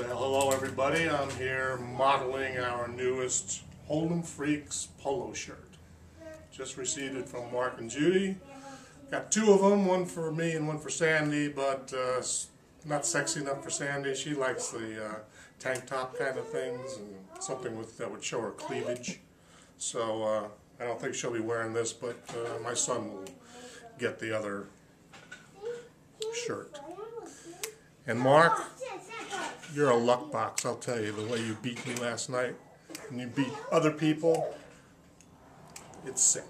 Well, hello everybody. I'm here modeling our newest HoldemFreaks polo shirt. Just received it from Mark and Judy. Got two of them, one for me and one for Sandy, but uh, not sexy enough for Sandy. She likes the uh, tank top kind of things and something with that would show her cleavage. So uh, I don't think she'll be wearing this, but uh, my son will get the other shirt. And Mark, you're a luck box, I'll tell you, the way you beat me last night. And you beat other people, it's sick.